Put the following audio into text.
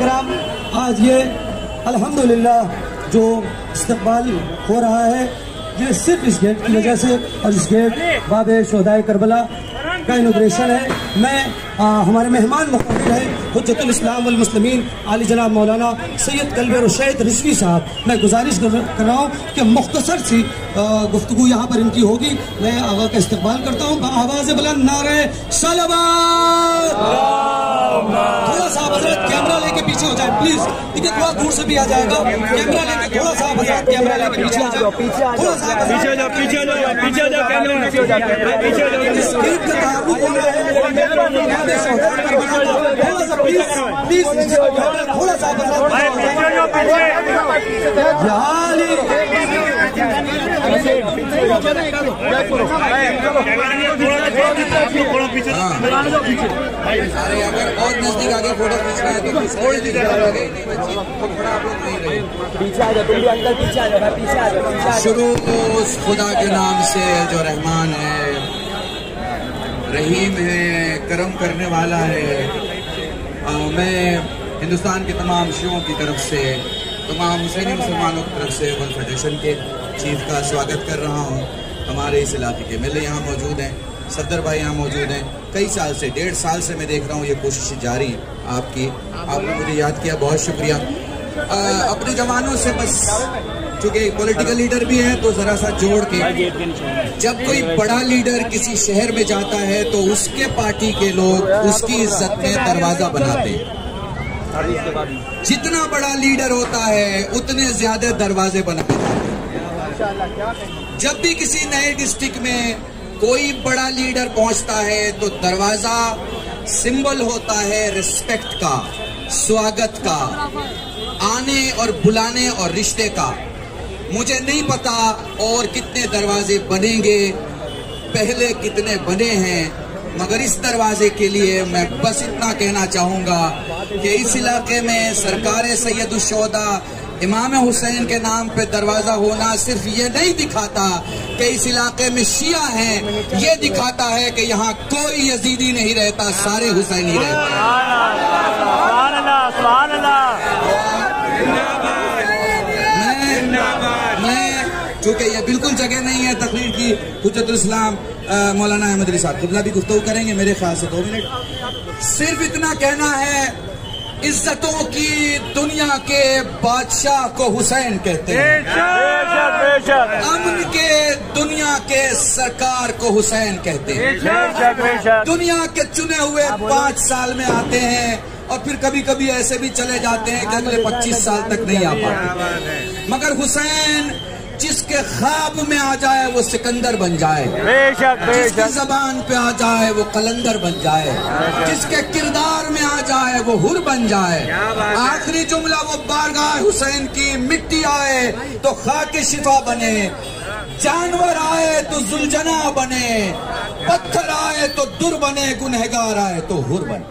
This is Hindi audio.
कराम आज ये अल्हम्दुलिल्लाह जो इस्तकबाल हो रहा है ये सिर्फ़ इस गेट की वजह से और इस गेट बाब शोदाए करबला का इनोग्रेशन है। मैं आ, हमारे मेहमान मुकबिल है हजतुल इस्लाम वल आली जनाब मौलाना सैयद कलब रशैद रिजवी साहब। मैं गुजारिश कर रहा हूँ कि मुख्तसर सी गुफ्तु यहाँ पर इनकी होगी। मैं आगा का इस्तेमाल करता हूँ। आवाज़ बुलंद नारे थोड़ा सा हज़रत कैमरा लेके पीछे हो जाए प्लीज़ देखिए थोड़ा दूर से भी आ जाएगा। कैमरा लेके थोड़ा सा हज़रत कैमरा लेके पीछे आ जाओ पीछे पीछे जाओ पीछे जाओ पीछे हो जाओ। पीछे जाओ इस गीत का तारुफ रहा थोड़ा सा प्लीज़ प्लीज़ थोड़ा सा आप हज़रत पीछे जाओ पीछे या अली थोड़ा पीछे अरे अगर और नज़दीक आगे फ़ोटो खींचना है तो बच्ची तो शुरू उस खुदा के नाम से जो रहमान है। रहीम है, करम करने वाला है। मैं हिंदुस्तान के तमाम शियों की तरफ़ से तमाम हुसैनी मुसलमानों की तरफ़ से वर्ल्ड फेडरेशन के चीफ का स्वागत कर रहा हूँ। हमारे इस इलाके के मेले यहाँ मौजूद हैं, सफदर भाई यहाँ मौजूद हैं। कई साल से, डेढ़ साल से मैं देख रहा हूँ ये कोशिश जारी आपकी। आपने मुझे याद किया, बहुत शुक्रिया। अपने जवानों से बस, चूँकि पॉलिटिकल लीडर भी हैं तो जरा सा जोड़ के, जब कोई बड़ा लीडर किसी शहर में जाता है तो उसके पार्टी के लोग उसकी इज़्ज़त में दरवाज़ा बनाते हैं। जितना बड़ा लीडर होता है उतने ज़्यादा दरवाजे हैं। जब भी किसी नए डिस्ट्रिक्ट में कोई बड़ा लीडर पहुँचता है तो दरवाज़ा सिंबल होता है रिस्पेक्ट का स्वागत का आने और बुलाने और रिश्ते का। मुझे नहीं पता और कितने दरवाजे बनेंगे पहले कितने बने हैं मगर इस दरवाजे के लिए मैं बस इतना कहना चाहूँगा कि इस इलाके में सरकार सैयद शोदा इमाम हुसैन के नाम पे दरवाज़ा होना सिर्फ़ ये नहीं दिखाता कि इस इलाके में शिया हैं। ये दिखाता है कि यहाँ कोई यजीदी नहीं रहता सारे हुसैनी रहते मैं ये बिल्कुल जगह नहीं है तकरीर की अ, मौलाना अहमद अली साहब खुदला भी गुफ्तु करेंगे मेरे ख्याल से दो मिनट। सिर्फ़ इतना कहना है इज्जतों की दुनिया के बादशाह को हुसैन कहते हैं। अमन के दुनिया के सरकार को हुसैन कहते हैं। दुनिया के चुने हुए पाँच साल में आते हैं और फिर कभी कभी ऐसे भी चले जाते हैं कि अगले पच्चीस साल तक नहीं आ पाते। मगर हुसैन जिसके ख्वाब में आ जाए वो सिकंदर बन जाए। जिसकी जबान पे आ जाए वो कलंदर बन जाए। जिसके किरदार में आ जाए वो हुर बन जाए। आखिरी जुमला वो बारगाह हुसैन की मिट्टी आए तो खाके शिफा बने। जानवर आए तो जुलझना बने। पत्थर आए तो दुर बने। गुनहगार आए तो हुर बने।